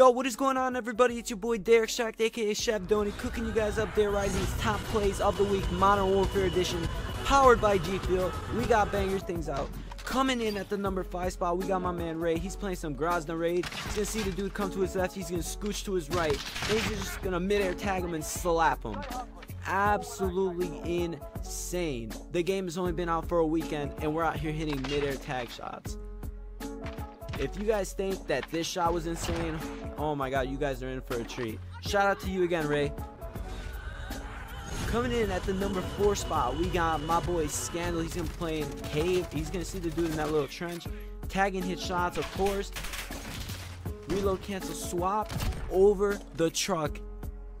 Yo, what is going on, everybody? It's your boy Dare Extract, aka Chef Donny, cooking you guys up DareRising's top plays of the week, Modern Warfare Edition, powered by G Fuel. We got bangers things out. Coming in at the number 5 spot, we got my man Ray. He's playing some Grazna Raid. He's gonna see the dude come to his left, he's gonna scooch to his right, and he's just gonna midair tag him and slap him. Absolutely insane. The game has only been out for a weekend, and we're out here hitting midair tag shots. If you guys think that this shot was insane, oh my god, you guys are in for a treat. Shout out to you again, Ray. Coming in at the number four spot, we got my boy Scandal. He's gonna play in Cave. He's gonna see the dude in that little trench. Tagging hit shots, of course. Reload cancel swap over the truck.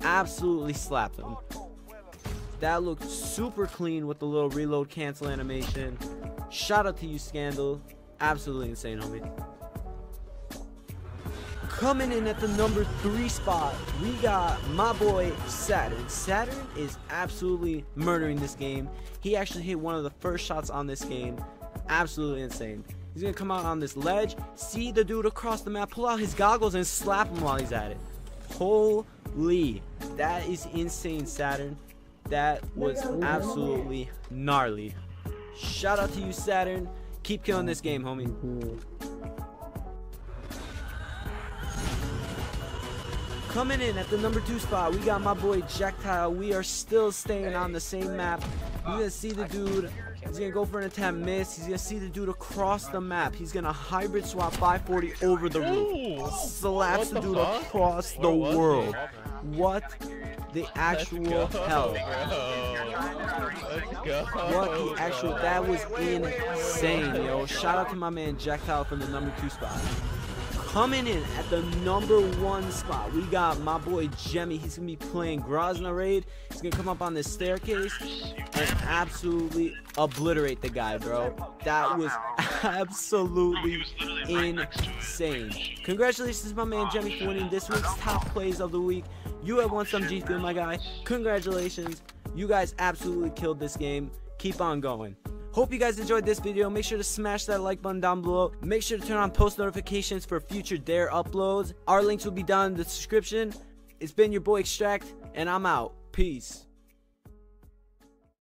Absolutely slapped him. That looked super clean with the little reload cancel animation. Shout out to you, Scandal. Absolutely insane, homie. Coming in at the number three spot, we got my boy Saturn. Saturn is absolutely murdering this game. He actually hit one of the first shots on this game. Absolutely insane. He's gonna come out on this ledge, see the dude across the map, pull out his goggles, and slap him while he's at it. Holy, that is insane, Saturn. That was absolutely gnarly. Shout out to you, Saturn. Keep killing this game, homie. Coming in at the number two spot, we got my boy Jectile. We are still staying on the same map. He's gonna see the dude. He's gonna go for an attempt, miss. He's gonna see the dude across the map. He's gonna hybrid swap 540 over the roof. Slaps the dude across the world. What the actual hell? What the actual? That was insane, yo. Shout out to my man Jectile from the number two spot. Coming in at the number one spot, we got my boy Gemi. He's gonna be playing Grazna Raid. He's gonna come up on this staircase and absolutely obliterate the guy, bro. That was absolutely insane. Congratulations, my man Gemi, for winning this week's top plays of the week. You have won some G Fuel, my guy. Congratulations. You guys absolutely killed this game. Keep on going. Hope you guys enjoyed this video. Make sure to smash that like button down below. Make sure to turn on post notifications for future Dare uploads. Our links will be down in the description. It's been your boy Extract, and I'm out. Peace.